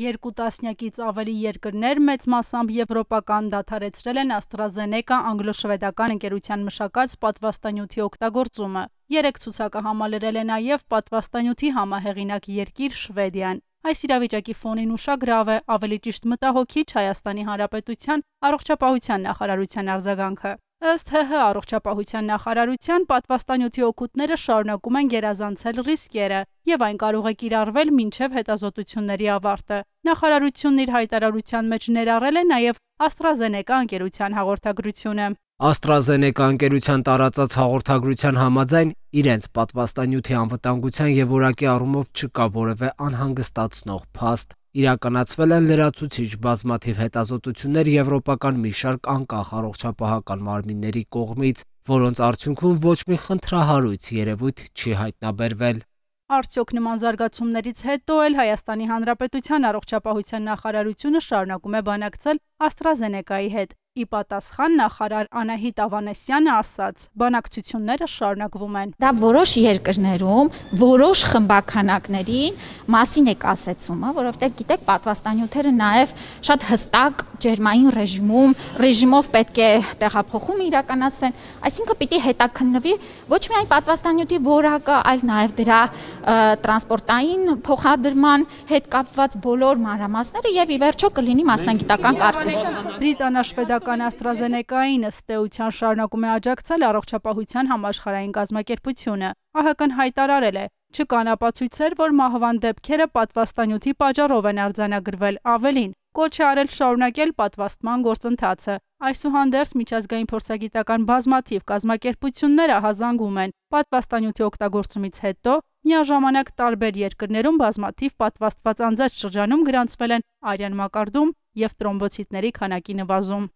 Երկու տասնյակից ավելի երկրներ, մեծ մասամբ եվրոպական, դադարեցրել են AstraZeneca անգլո-շվեդական ընկերության մշակած պատվաստանյութի օգտագործումը։ Երեք ցուցակը համալրել է նաև պատվաստանյութի համահեղինակ երկիր Շվեդիան։ Այս իրավիճակի ֆոնին ուշագրավ է, ավելի ճիշտ մտահոգիչ Հայաստանի Հանրապետության առողջապահության նախարարության արձագանքը։ Ըստ ՀՀ առողջապահության նախարարության պատվաստանյութի օգուտները շարունակում են գերազանցել ռիսկերը եւ այն կարող է կիրառվել մինչեւ հետազոտությունների ավարտը։ Նախարարությունն իր հայտարարության մեջ ներառել է նաեւ AstraZeneca ընկերության հաղորդագրությունը։ AstraZeneca ընկերության տարածած հաղորդագրության համաձայն իրենց պատվաստանյութի անվտանգության եւ որակի առումով չկա որևէ անհանգստացնող փաստ իրականացվել են լրացուցիչ բազմաթիվ հետազոտություններ եվրոպական մի շարք անկախ առողջապահական մարմինների կողմից, որոնց արդյունքում ոչ մի խնդրահարույց երևույթ չի հայտնաբերվել։ Արդյոք նման զարգացումներից հետո էլ Հայաստանի Հանրապետության առողջապահության նախարարությունը շարունակում է բանակցել AstraZeneca-ի հետ։ Ի պատասխան նախարար Անահիտ Ավանեսյանը ասաց. բանակցությունները շարունակվում են։ Դա որոշ երկրներում որոշ խմբականակներին մասին է կասեցումը, որովհետև գիտեք, պատվաստանյութերը նաև շատ հստակ ջերմային ռեժիմում, ռեժիմով պետք է տեղափոխում իրականացվեն, այսինքն պիտի հետաքննվի ոչ միայն պատվաստանյութի որակը, այլ նաև դրա տրանսպորտային փոխադրման հետ կապված բոլոր մանրամասները եւ ի վերջո կլինի մասնագիտական կարծիք։ Բրիտանա-շվեդական AstraZeneca-ին ըստ էության շարունակում է աջակցել առողջապահության համաշխարհային կազմակերպությունը։ ԱՀԿ-ն հայտարարել է, չկան ապացույցեր, որ մահվան դեպքերը պատվաստանյութի պատճառով են արձանագրվել, ավելին, կոչ է արել շարունակել պատվաստման գործընթացը։ Այսուհանդերձ միջազգային փորձագիտական բազմաթիվ կազմակերպություններ ահազանգում են պատվաստանյութի օգտագործումից հետո միաժամանակ տարբեր երկրներում բազմաթիվ պատվաստված անձանց շրջանում գրանցվել են արյան մակարդում եւ տրոմբոցիտների քանակի նվազում։